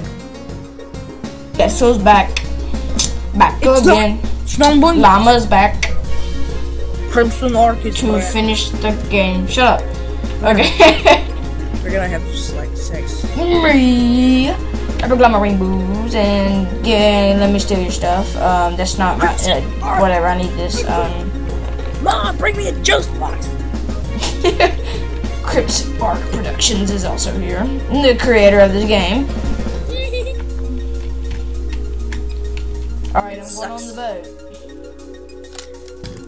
Guess who's back? Back It's again. Snowball Llama's back Crimson Arc is to finish the game. Shut up. Okay. We're gonna have just like sex. Me. Epic Llama Rainbows and yeah, let me steal your stuff. Um, that's not my, uh, whatever. I need this. Um, Mom, bring me a juice box. Crips Bark Productions is also here, the creator of this game. Right, I'm on the boat.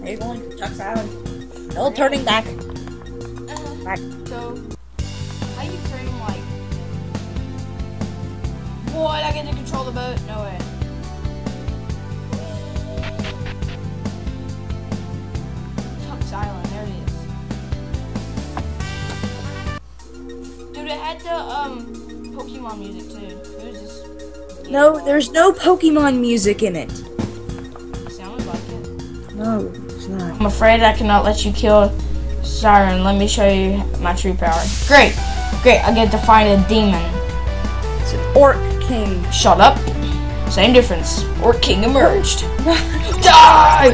Are you going to Tuck's Island? No turning back. Back. So, how you turning like? What? I get to control the boat? No way. Tuck's Island, there it is. Dude, it had the um Pokemon music too. Who's this? No, there's no Pokemon music in it. Sounds like it. No, it's not. I'm afraid I cannot let you kill Ciren. Let me show you my true power. Great, great. I get to find a demon. It's an Orc King. Shut up. Same difference. Orc King emerged. Die!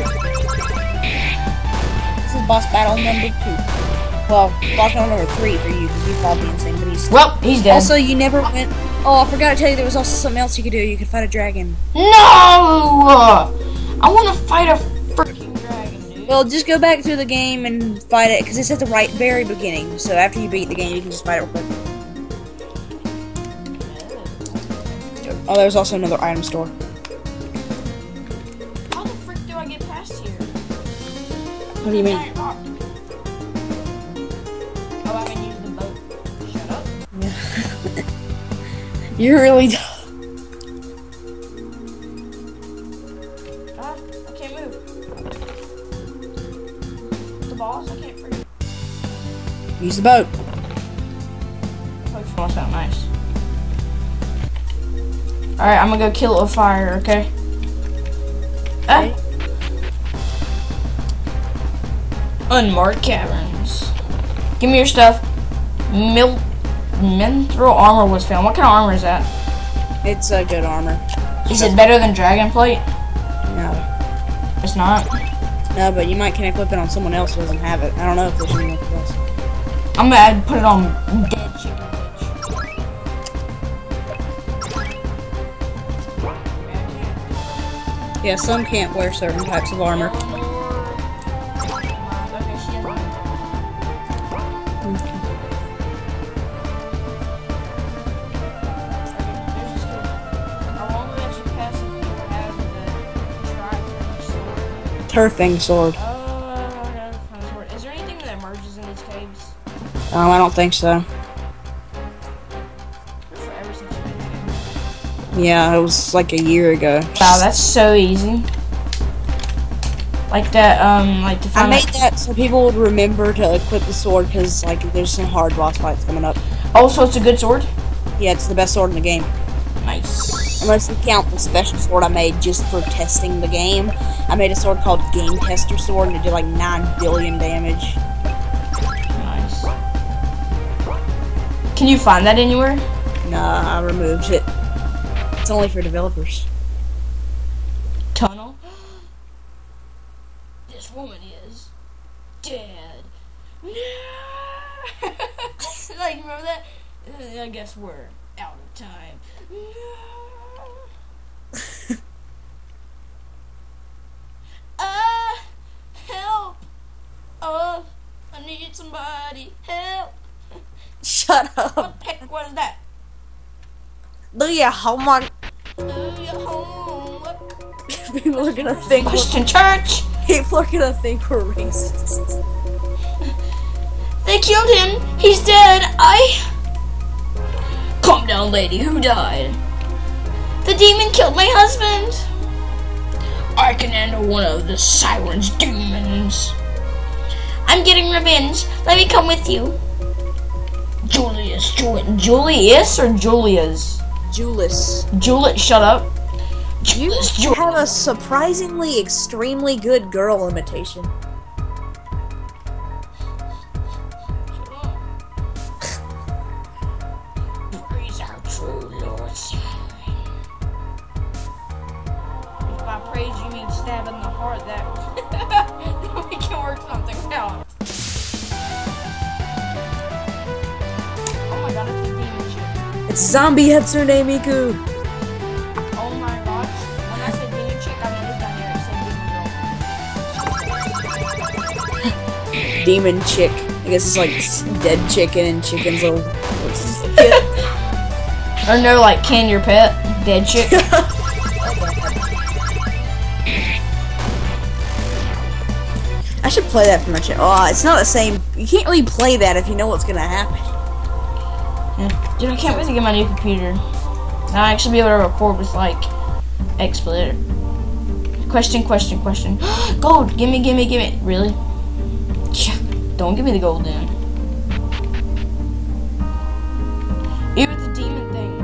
This is boss battle number two. Well, boss battle number three for you because you fought the insane beast. Well, he's dead. Also, you never went. Oh, I forgot to tell you there was also something else you could do. You could fight a dragon. no! I want to fight a freaking dragon, dude. Well, just go back to the game and fight it because it's at the right very beginning. So after you beat the game, you can just fight it real quick. Oh, there's also another item store. How the frick do I get past here? What do you mean? Oh, I can use the boat. Shut up. You're really. Ah, Use the boat. Almost sound nice. Alright, I'm gonna go kill it with fire, okay? Ah. Unmarked caverns. Give me your stuff. Mil Mithril armor was found. What kind of armor is that? It's a good armor. Is it better than dragon plate? No, It's not. no, but you might can equip it on someone else who doesn't have it. I don't know if there's anyone. I'm gonna put it on dead chicken bitch. Yeah, some can't wear certain types of armor. Okay, she has Turfing sword. Um, I don't think so. Forever since you made the game. Yeah, it was like a year ago. Wow, that's so easy. Like that, um, like to I made that so people would remember to equip the sword because like there's some hard boss fights coming up. Also, it's a good sword. Yeah, it's the best sword in the game. Nice. Unless you count the special sword I made just for testing the game. I made a sword called Game Tester Sword and it did like 9 billion damage. Can you find that anywhere? Nah, I removed it. It's only for developers. Tunnel. This woman is dead. No. like remember that? I guess we're out of time. No. uh, help! Uh, I need somebody. Help! Shut up. What the heck was that? Do your homework. Do your homework. People are gonna think Christian church. people are gonna think we're racist. They killed him. He's dead. I. Calm down, lady. Who died? The demon killed my husband. I can handle one of the Ciren's demons. I'm getting revenge. Let me come with you. Julius, Julius or Julius? Julius. Julius, shut up. Julius, you have a surprisingly, extremely good girl imitation. the heart that It's zombie Hatsune Miku. Oh my gosh. When I said demon chick, I mean this down here. It said demon girl. Demon chick. I guess it's like dead chicken and chicken's little. Or no, like can your pet dead chick. I should play that for my channel. Oh, it's not the same. You can't really play that if you know what's gonna happen. Yeah. Dude, I can't wait to get my new computer. Now I actually be able to record with like XSplit. Question, question, question. gold, gimme, gimme, gimme. Really? Don't give me the gold then. Ew, it's a demon thing.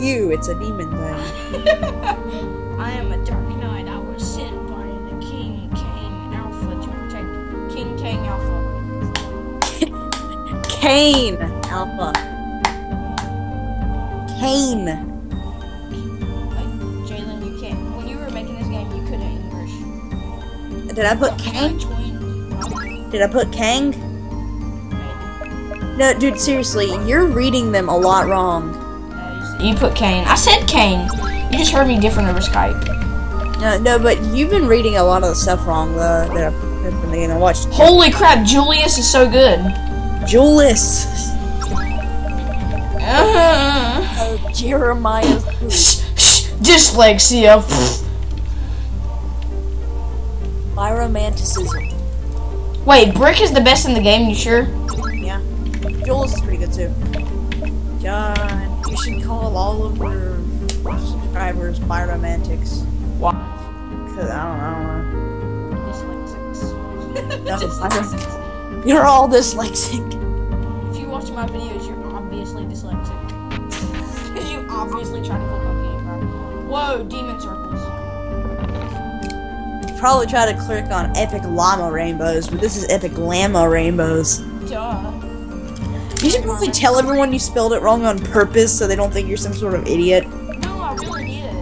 You, it's a demon thing. I am a dark knight. I was sent by the King Kang Alpha to protect King Kang Alpha. Kane Alpha. Kane. Like, Jalen, you can't. When you were making this game, you couldn't English. Did I put Kang? Did I put Kang? No, dude, seriously, you're reading them a lot wrong. You put Kane. I said Kane. You just heard me different over Skype. No, no, but you've been reading a lot of the stuff wrong uh, that I've been watched Holy crap, Julius is so good. Julius. Uh, Jeremiah's. shh, shh, dyslexia. Pfft. Biromanticism. Wait, Brick is the best in the game, you sure? Yeah. Julius is pretty good too. John, you should call all of your subscribers my Biromantics. Why? Cause I don't, don't Dyslexics. No, Dyslexics. know. You're all dyslexic. If you watch my videos, you're obviously dyslexic. Because you obviously try to click on game, bro. Whoa, demon circles. You probably try to click on epic llama rainbows, but this is epic llama rainbows. Duh. You should probably tell everyone you spelled it wrong on purpose so they don't think you're some sort of idiot. No, I really did.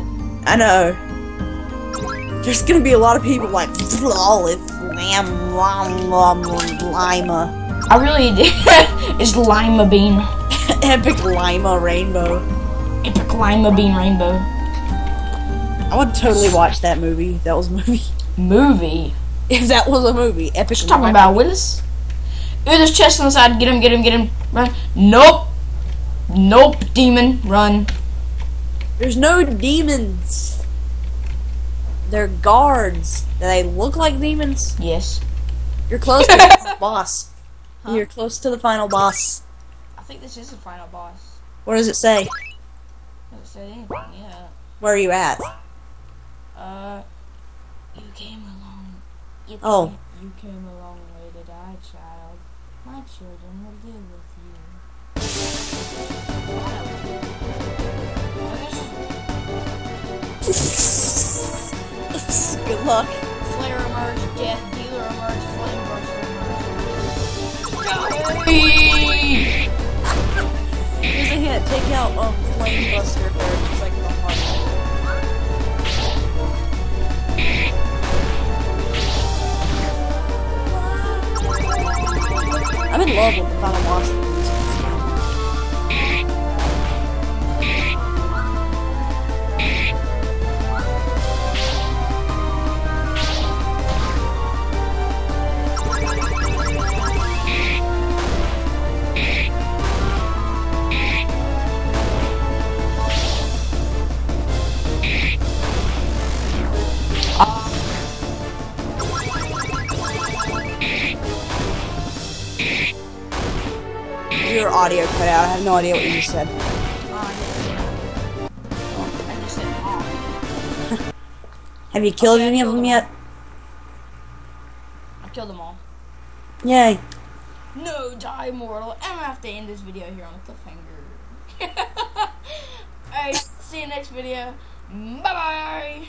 I know. There's gonna be a lot of people like flawless lamb lam lam lima. I really did. it's lima bean. Epic lima rainbow. Epic lima bean rainbow. I would totally watch that movie. if That was a movie. Movie. If that was a movie. Epic What you talking about, Willis? Ooh, there's chest on the side. Get him, get him, get him. Run. Nope. Nope, demon. Run. There's no demons. They're guards. Do they look like demons? Yes. You're close to the boss. Huh? You're close to the final boss. I think this is the final boss. What does it say? Doesn't say anything, yeah. Where are you at? Uh, you came along. You Oh. Came, you came a long way to die, child. My children will live with you. Good luck. Flare emerge, death dealer emerge, flame burster Here's a hint. Take out um Flame Buster first. It's like the hard I'm in love with the final boss. Cut out. I have no idea what you just said. I just said off. Have you killed Okay, any of them them. yet? I killed them all. Yay. No, die mortal. I'm gonna have to end this video here on a cliffhanger. Alright, see you next video. Bye bye.